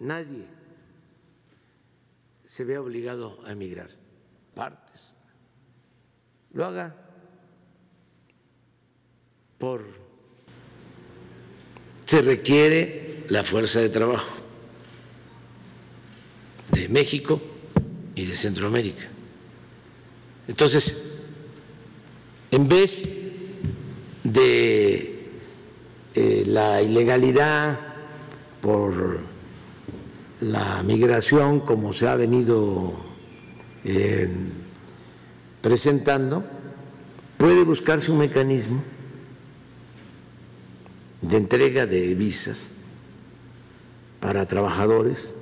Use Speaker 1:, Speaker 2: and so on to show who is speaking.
Speaker 1: nadie se vea obligado a emigrar, partes, lo haga por... Se requiere la fuerza de trabajo de México y de Centroamérica. Entonces, en vez de eh, la ilegalidad por la migración como se ha venido eh, presentando, puede buscarse un mecanismo de entrega de visas para trabajadores